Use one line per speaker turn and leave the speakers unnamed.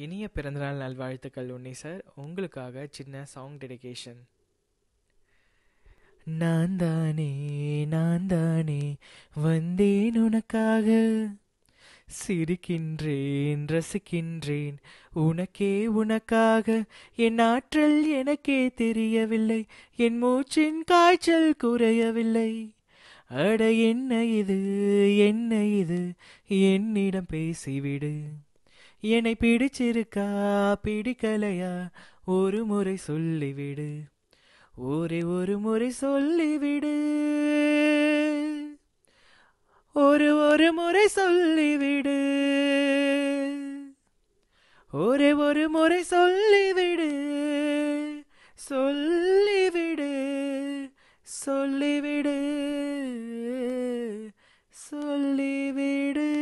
இனிய பிறந்தநாள் நல்வாழ்த்துக்கள் உன்னி சார். உங்களுக்காக சின்ன சாங் டெடிகேஷன் நான் தானே நான் தானே வந்தேன் உனக்காக. சிரிக்கின்றேன் ரசிக்கின்றேன் உனக்கே உனக்காக. என் ஆற்றல் எனக்கே தெரியவில்லை என் மூச்சின் காய்ச்சல் குறையவில்லை. அட என்ன இது என்ன இது? என்னிடம் பேசிவிடு. என்னை பிடிச்சிருக்கா? பிடிக்கலையா? ஒரு முறை சொல்லிவிடு. ஒரே ஒரு முறை சொல்லிவிடு. ஒரு ஒரு முறை சொல்லிவிடு. ஒரே ஒரு முறை சொல்லிவிடு. சொல்லிவிடு. சொல்லிவிடு. சொல்லிவிடு.